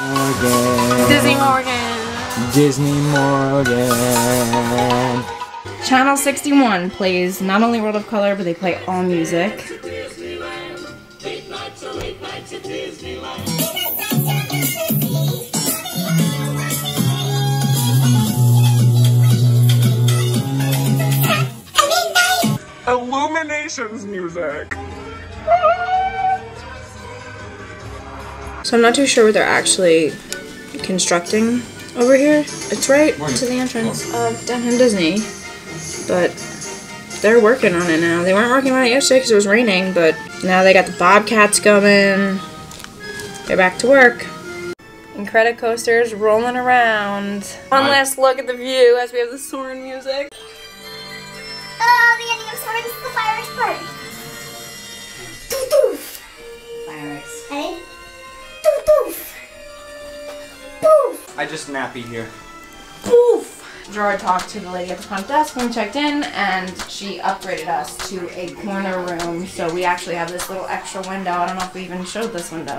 Morgan. Disney Morgan. Disney Morgan. Channel 61 plays not only World of Color, but they play all music. Illuminations music. So I'm not too sure what they're actually constructing over here. It's right to the entrance of Downtown Disney, but they're working on it now. They weren't working on it yesterday because it was raining, but now they got the Bobcats going. They're back to work. Incredicoaster's rolling around. One last look at the view as we have the Soarin' music. Oh, the ending of Soarin', this is the fireworks party. I just nappy here. Poof! Gerard talked to the lady at the front desk when we checked in, and she upgraded us to a corner room. So we actually have this little extra window. I don't know if we even showed this window.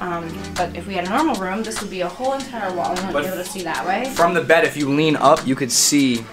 Um, but if we had a normal room, this would be a whole entire wall. You wouldn't But- be able to see that way. From the bed, if you lean up, you could see.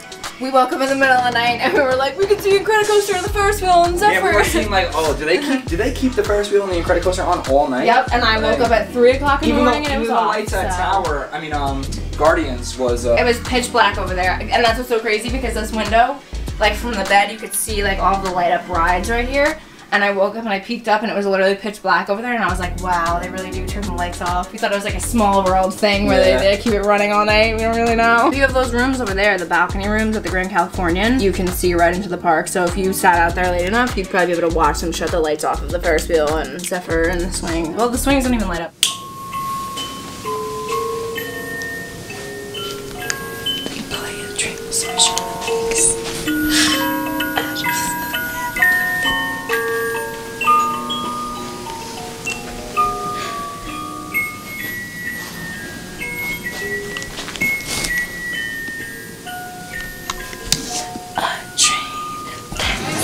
We woke up in the middle of the night and we were like, we could see Incredicoaster on the Ferris wheel and Zephyr. Yeah, we were seeing like, oh, do they keep do they keep the Ferris wheel and the Incredicoaster on all night? Yep, and I woke up at 3 o'clock in the Even though, morning and it was off. lights at so- Tower, I mean, um, Guardians was. Uh, It was pitch black over there, and that's what's so crazy because this window, like from the bed, you could see like all the light up rides right here. And I woke up and I peeked up and it was literally pitch black over there, and I was like, wow, they really do turn the lights off. We thought it was like a small world thing where Yeah. they, they keep it running all night. We don't really know. If You have those rooms over there, the balcony rooms at the Grand Californian. You can see right into the park. So if you sat out there late enough, you'd probably be able to watch them shut the lights off of the Ferris wheel and Zephyr and the swing. Well, the swings don't even light up.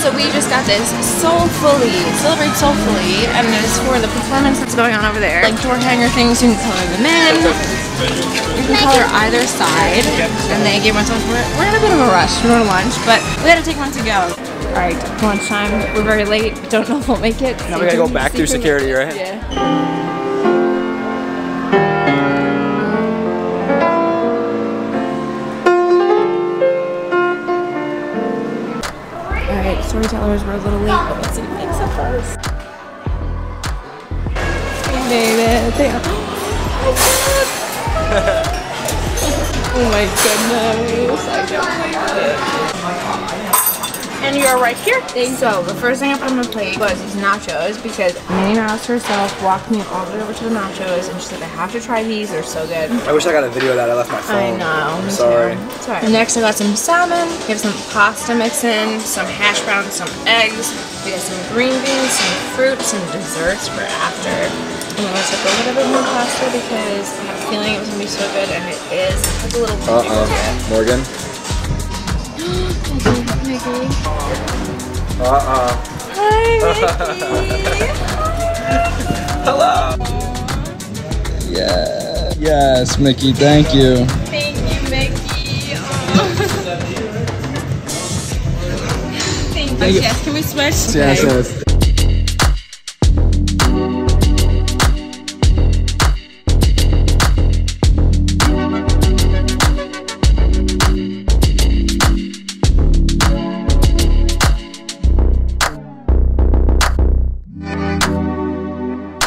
So we just got this Soulfully, Celebrate Soulfully, and it is for the performance that's going on over there. Like door hanger things, you can color them in. You can color either side. And they gave us, we're, we're in a bit of a rush, we're going to lunch, but we had to take one to go. Alright, lunchtime, we're very late, don't know if we'll make it. now we gotta go back through security, right? Yeah. Storytellers were a little late, but let's see what makes up first. Hey, baby. They oh my goodness. I don't and you're right here. So the first thing I put on my plate was these nachos because Minnie Mouse herself walked me all the way over to the nachos and she said I have to try these. They're so good. I wish I got a video of that. I left my I phone. know. I'm me sorry. Too. Next, I got some salmon. We have some pasta mix in, some hash browns, some eggs. We got some green beans, some fruit, some desserts for after. And then I took a little bit more pasta because I have a feeling it was gonna be so good, and it is. It has a little. Bit. Uh uh. Morgan. Mickey. Uh uh. Hi, Mickey. Yeah. Yes, Mickey. Thank you. Thank you, Mickey. Thank you. Yes, can we switch? Yes, Okay. yes.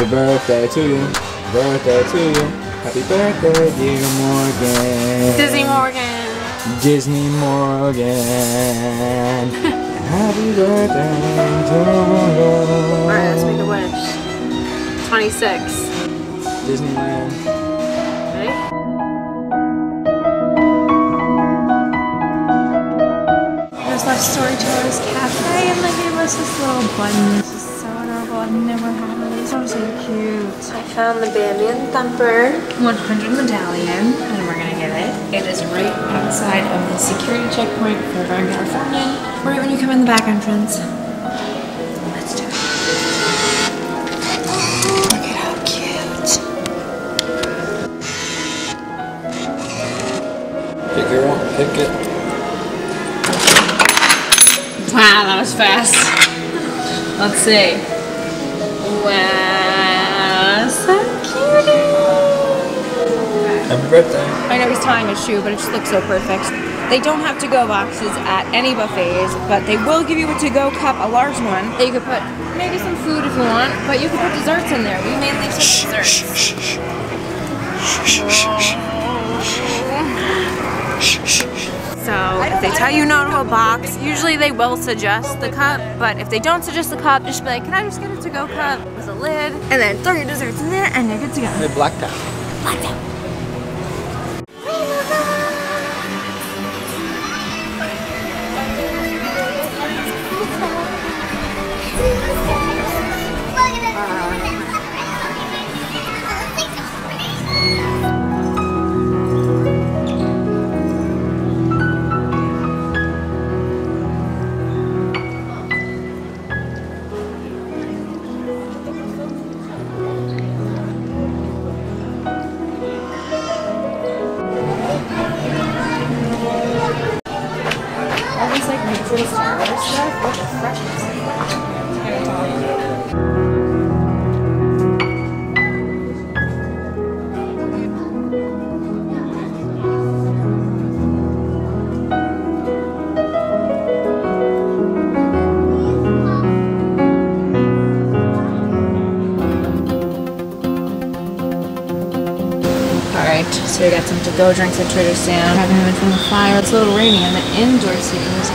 Happy birthday to you. Birthday to you. Happy birthday, dear Morgan. Disney Morgan. Disney Morgan. Happy birthday to you. Alright, let's make a wish. 26. Disneyland. Ready? Here's our Storytellers Cafe, and they gave us this little button. I've never had one. These are so cute. I found the Bambi and Thumper 100 medallion, and we're gonna get it. It is right outside of the security checkpoint for our California, right when you come in the back entrance. Let's do it. Pick pick it. Wow, that was fast. Let's see. Wow, so cutie. Happy birthday. I know he's tying his shoe, but it just looks so perfect. They don't have to-go boxes at any buffets, but they will give you a to-go cup, a large one, that you could put maybe some food if you want, but you can put desserts in there. We mainly take desserts. So if they tell you no to a box, usually they will suggest the cup, but if they don't suggest the cup, just be like, can I just get a to-go cup with a lid? And then throw your desserts in there and you're good to go. Hey, black tap. All Alright, so we got some to-go drinks at Trader Sam. Having them in front of the fire. It's a little rainy and the indoor seating is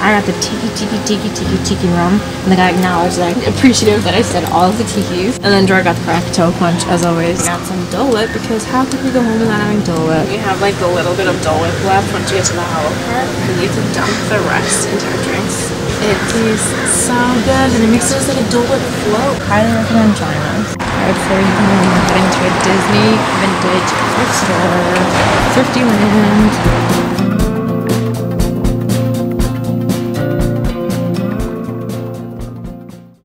I got the tiki tiki tiki tiki tiki rum, and the guy acknowledged that I'm appreciative that I said all of the tikis. And then Dora got the Krakatoa punch, as always. We got some Dole Whip, because how could we go home without having Dole Whip? We have like a little bit of Dole Whip left once you get to the hollow part. We need to dump the rest into our drinks. It tastes so good, and it makes it just like a Whip float. Highly recommend trying this. Before we go we're heading to a Disney vintage thrift store. Thrifty Land.